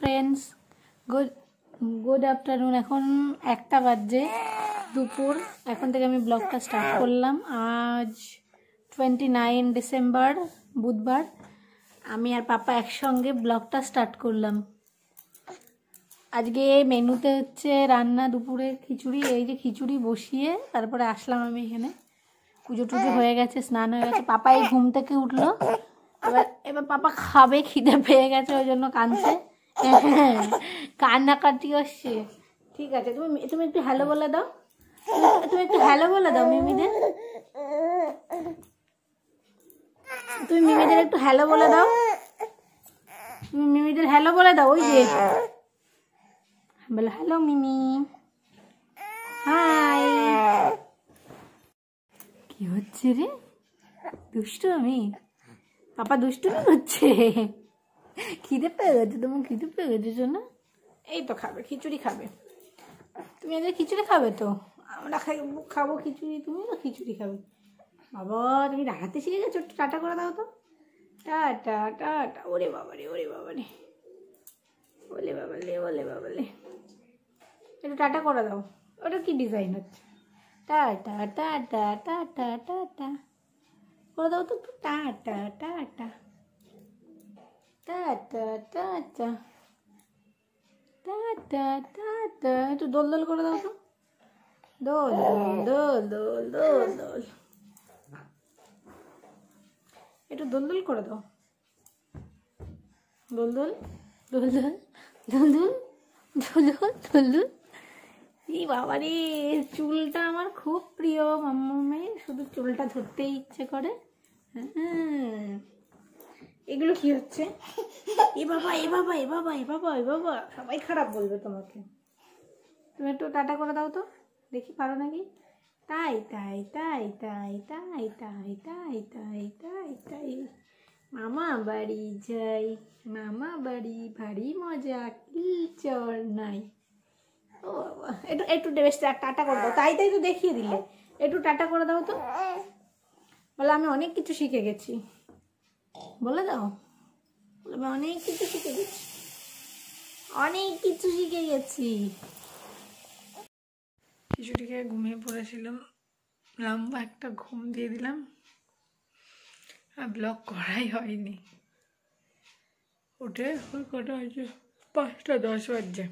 Friends good good afternoon এখন একটা বাজে দুপুর। এখন থেকে আমি ব্লগটা স্টার্ট করলাম। আজ টোয়েন্টি নাইন ডিসেম্বর বুধবার। আমি আর পাপা একসঙ্গে ব্লগটা স্টার্ট করলাম। আজকে মেনুতে হচ্ছে রান্না দুপুরে খিচুড়ি এই যে খিচুড়ি বসিয়ে তারপরে আসলাম আমি এখানে। পুজো টুজো হয়ে। গেছে স্নান হয়ে গেছে। পাপা এই ঘুম থেকে উঠল। এবার এবার পাপা খাবে খিদে পেয়ে গেছে ওই জন্য কাঁদছে। কান্নাকাটি আসছে ঠিক আছে, তুমি তুমি একটু হ্যালো বলে দাও। তুমি- একটু হ্যালো বলে দাও মিমিদের। তুমি মিমিদের একটু হ্যালো বলে দাও। তুমি মিমিদের হ্যালো বলে দাও, ওই যে। বলো হ্যালো মিমি। হাই কি হচ্ছে রে? দুষ্টু আমি পাপা দুষ্টুমি হচ্ছে? খিদে পেয়ে গেছে, তোমার খিদে পেয়ে গেছে শোনা এই তো খাবে, খিচুড়ি খাবে। তুমি এদের খিচুড়ি খাবে তো? আমরা খাই, খাব খিচুড়ি, তুমি তো খিচুড়ি খাবে। বাবা, তুমি দাঁড়াতে শিখে গেছো, একটু টাটা করে দাও তো। টাটা টাটা, ওরে বাবা রে ওরে বাবারে। ওলে বাবালে, ওলে বাবা বাবালে। একটু টাটা করে দাও। ওটা কি ডিজাইন হচ্ছে? Tata tata tata tata. করে দাও তো, টাটা টাটা। একটু দোল দোল করে দাও তো দোল দোল দোল দোল দোল একটু দোল দোল করে দাও দোল দোল দোল দোল দোল দোল দোল দোল দোল এই বাবা রে চুলটা আমার খুব প্রিয় মাম্মামে শুধু চুলটা ধরতেই ইচ্ছে করে হ্যাঁ এগুলো কি হচ্ছে? এ বাবা এ বাবা এ বাবা এ বাবা এ বাবা। সবাই খারাপ বলবে তোমাকে। তুমি একটু টাটা করে দাও তো। দেখি পারো নাকি? তাই তাই তাই তাই তাই তাই তাই তাই তাই তাই। মামা বাড়ি যাই, মামা বাড়ি ভারী মজা, কি চর নাই। ও বাবা, একটু একটু বেশ টাটা করে দাও। তাই তাই তো দেখিয়ে দিলে। একটু টাটা করে দাও তো। বলে, আমি অনেক কিছু শিখে গেছি। বলে দাও। অনেক কিছু শিখে গেছি। অনেক কিছু শিখে গেছি। খিচুড়িকে ঘুমিয়ে পড়েছিলাম। লম্বা একটা ঘুম দিয়ে দিলাম। আর ব্লগ করাই হয়নি। উঠে ওই কটা হয়েছে পাঁচটা দশ বাজছে।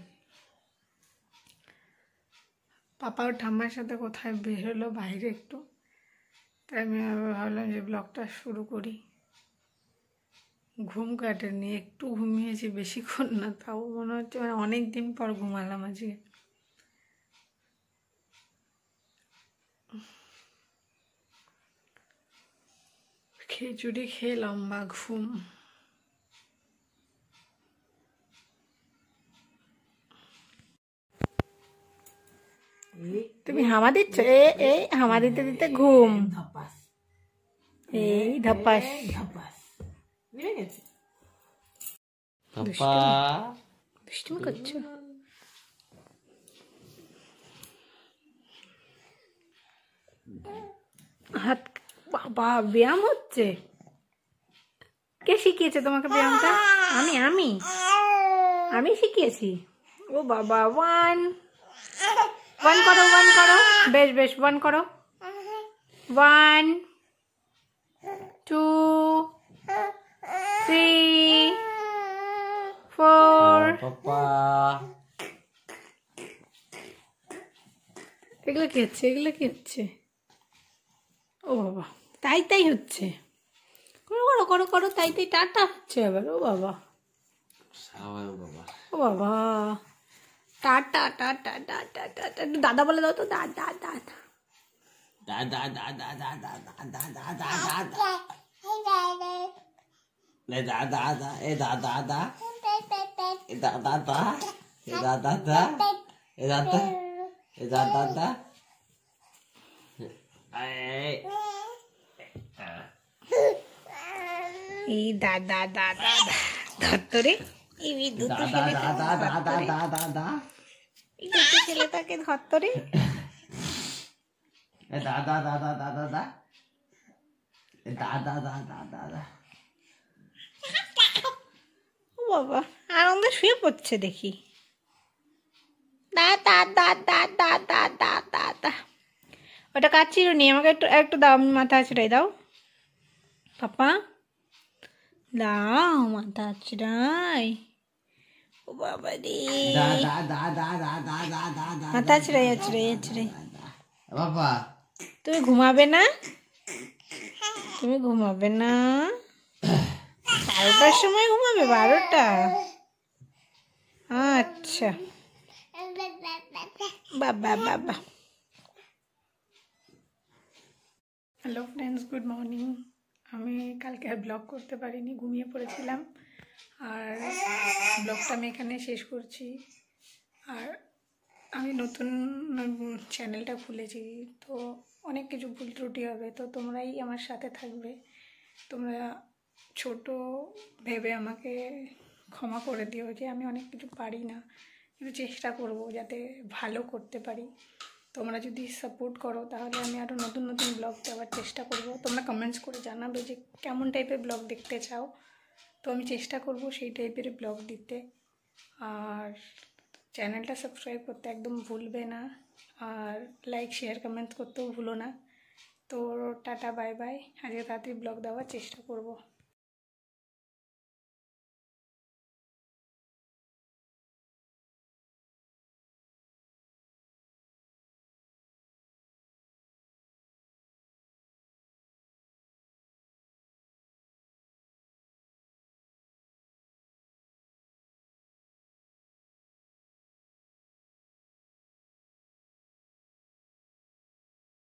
পাপা ও ঠাম্মার সাথে কোথায় বেরোলো বাইরে একটু। তাই আমি ভাবলাম যে ব্লগটা শুরু করি। ঘুম কাটেনি একটু ঘুমিয়েছি বেশিক্ষণ না তাও মনে হচ্ছে মানে অনেক দিন পর ঘুমালাম আজকে। খিচুড়ি খেয়ে লম্বা ঘুম। তুমি হামা দিচ্ছ? এ এই হামা দিতে দিতে ঘুম। এই ধপাস। পাপা দুষ্টুমি করছ হাত বাবা ব্যায়াম হচ্ছে? কে শিখিয়েছে তোমাকে ব্যায়ামটা? আমি আমি। আমি শিখিয়েছি। ও বাবা ওয়ান ওয়ান করো ওয়ান করো। বেশ বেশ ওয়ান করো। ওয়ান টু ফোর পাপা এগুলো কি হচ্ছে এগুলো কি হচ্ছে ও বাবা তাই তাই হচ্ছে করো করো করো করো তাই তাই টাটা হচ্ছে আবার ও বাবা ও বাবা টাটা টাটা টাটা টাটা একটু দাদা বলে দাও তো দাদা দাদা দাদা দাদা দাদা দাদা দাদা দাদা এ দাদা দা এ দাদা দা দা এ দাদা দা দা এ দাদা দা এ দাদা এ দাদা দা দা এই এই দাদা দাদা ধর রে এই দুটো দাদা দাদা দাদা দাদা দা এই দুটো ছেলেটাকে ধর রে এ দাদা দাদা দাদা দা এ দাদা দাদা দাদা ও বাবা আনন্দে শুয়ে পড়ছে দেখি দা দা দা দা দা দা দা দা দা ওটা কাজ চিরুনি আমাকে একটু একটু দাও আমি মাথা আছড়াই দাও পাপা দাও মাথা আছড়াই ও বাবা রে দা দা দা দা দা দা দা দা দা মাথা আছড়াই আছড়াই আছড়াই বাবা তুমি ঘুমাবে না তুমি ঘুমাবে না বারোটার সময় ঘুমাবে? বারোটা? আচ্ছা। বাবা বাবা। হ্যালো ফ্রেন্ডস গুড মর্নিং আমি কালকে আর ব্লগ করতে পারিনি, ঘুমিয়ে পড়েছিলাম। আর ব্লগটা আমি এখানে শেষ করছি। আর আমি নতুন চ্যানেলটা খুলেছি, তো অনেক কিছু ভুল ত্রুটি হবে, তো তোমরাই আমার সাথে থাকবে। তোমরা ছোট ভেবে আমাকে ক্ষমা করে দিও যে আমি অনেক কিছু পারি না, কিন্তু চেষ্টা করব যাতে ভালো করতে পারি। তোমরা যদি সাপোর্ট করো তাহলে আমি আরও নতুন নতুন ব্লগ দেওয়ার চেষ্টা করব। তোমরা কমেন্টস করে জানাবে যে কেমন টাইপের ব্লগ দেখতে চাও। তো আমি চেষ্টা করব সেই টাইপের ব্লগ দিতে। আর চ্যানেলটা সাবস্ক্রাইব করতে একদম ভুলবে না। আর লাইক শেয়ার কমেন্ট করতেও ভুলো না। তো টাটা বাই বাই আজকে তাড়াতাড়ি ব্লগ দেওয়ার চেষ্টা করব।